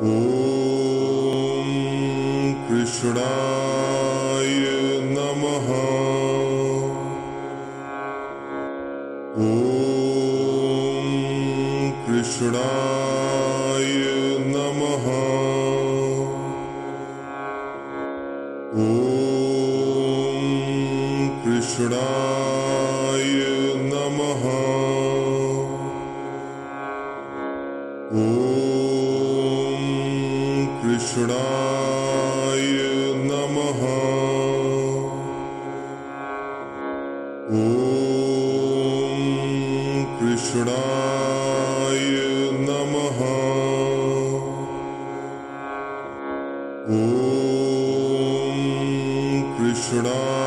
ॐ कृष्णाय नमः। ॐ कृष्णाय नमः। ॐ कृष्णाय नमः कृष्णाय नमः। ॐ कृष्णाय नमः। ॐ कृष्णाय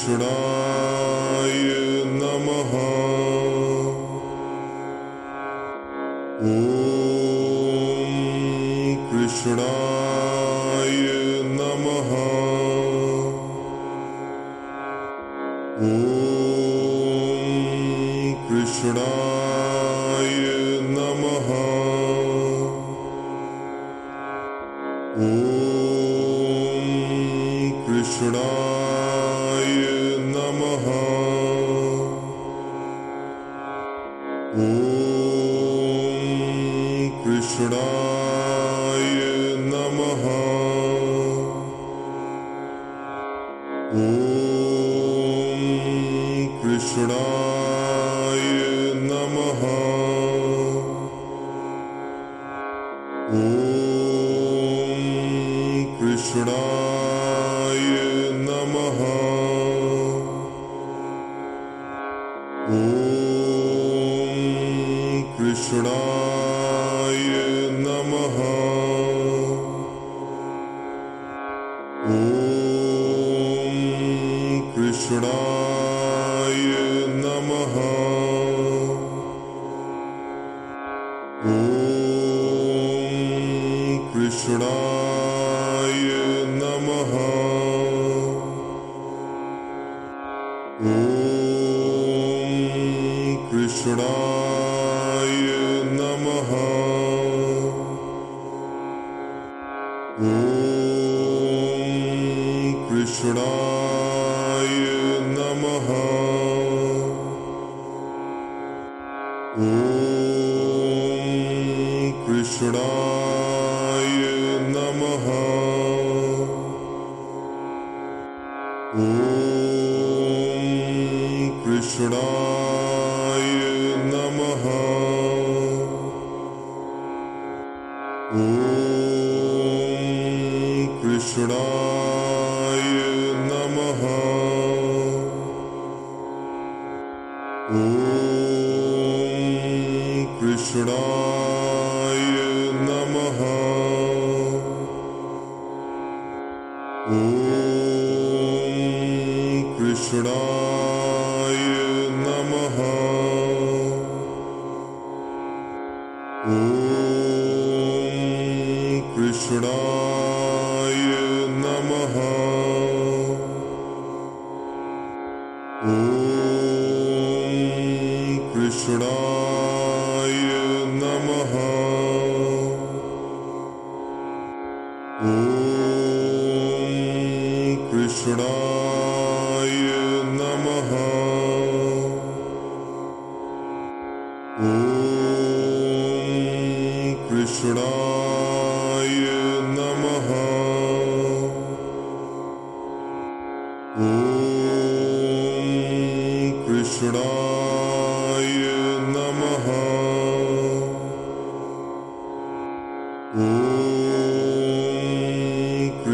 कृष्णाय नमः। ॐ कृष्णाय नमः। ॐ कृष्णाय नमः। ॐ कृष्णाय Krishna. ॐ कृष्णाय नमः। कृष्णाय नमः। कृष्णाय नमः कृष्णाय नमः। ॐ कृष्णाय नमः। ॐ कृष्णाय कृष्णाय नमः। ॐ कृष्णाय नमः। ॐ कृष्णाय नमः। ॐ कृष्णाय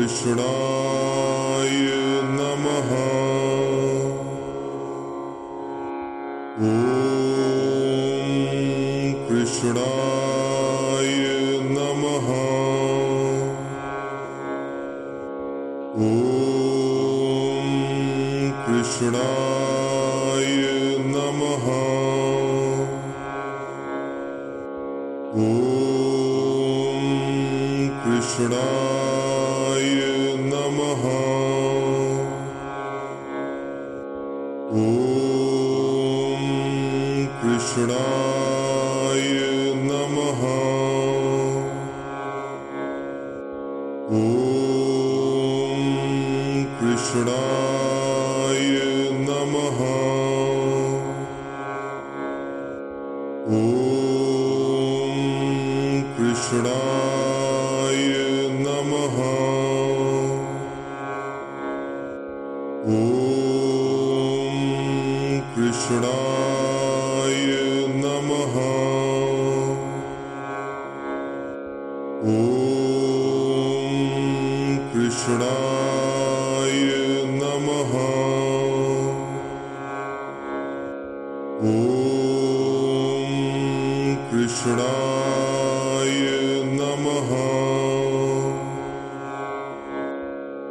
कृष्णाय नमः ॐ कृष्णाय नमः ॐ कृष्णाय नमः ॐ कृष्णाय कृष्णाय नमः। ॐ कृष्णाय नमः। ॐ कृष्णाय नमः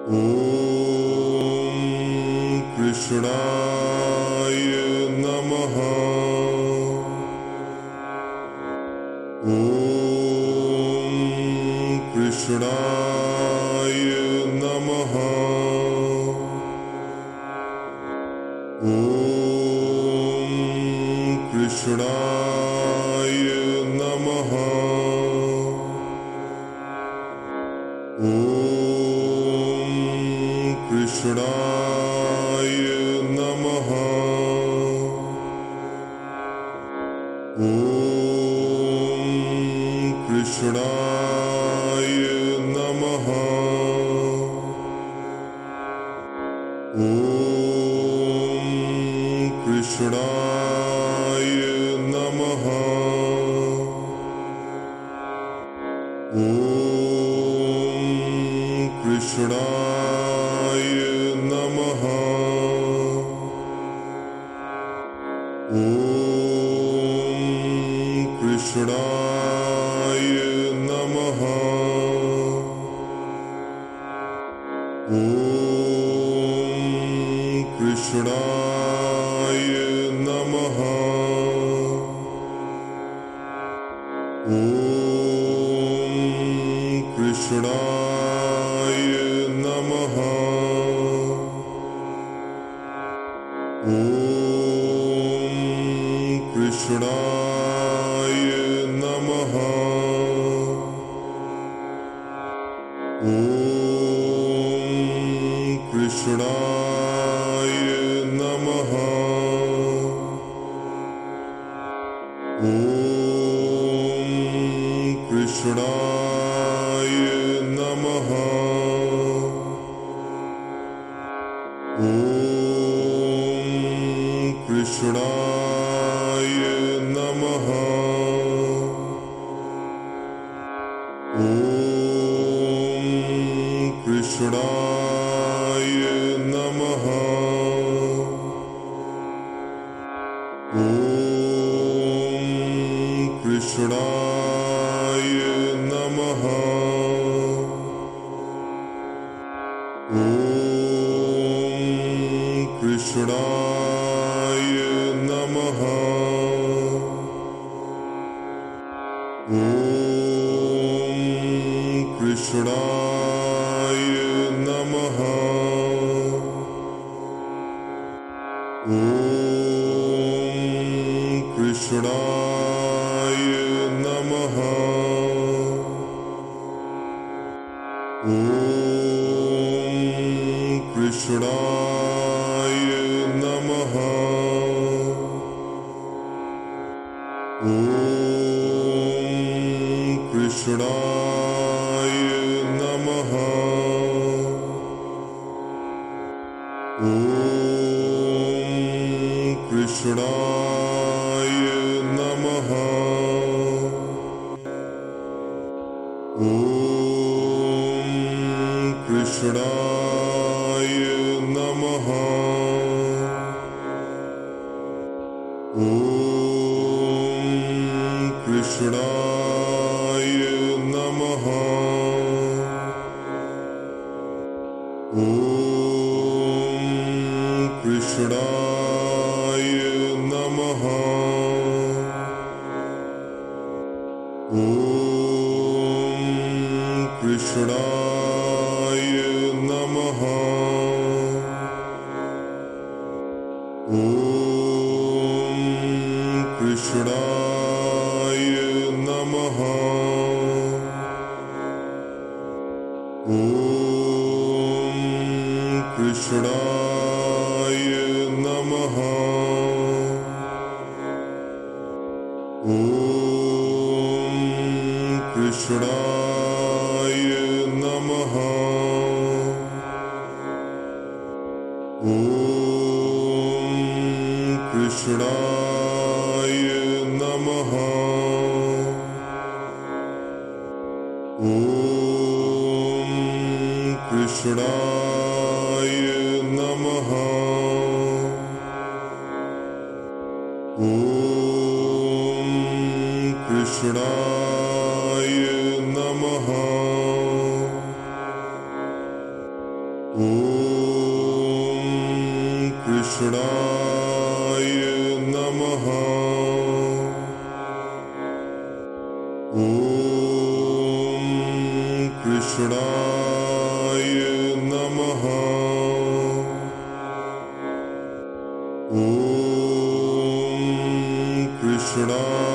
ॐ कृष्णाय नमः। ॐ कृष्णाय नमः। ॐ कृष्णाय कृष्णाय नमः। ॐ कृष्णाय नमः। ॐ कृष्णाय कृष्णाय नमः। ॐ कृष्णाय नमः। ॐ कृष्णाय नमः। ॐ कृष्णाय नमः। ॐ कृष्णाय नमः। ॐ कृष्णाय नमः। ॐ कृष्णाय ॐ कृष्णाय नमः। ॐ कृष्णाय नमः। कृष्णाय नमः ॐ कृष्णाय नमः। ॐ कृष्णाय नमः। ॐ कृष्णाय नमः। ॐ कृष्णाय नमः। ॐ कृष्णाय नमः। ॐ कृष्णाय नमः। ॐ कृष्णा कृष्णा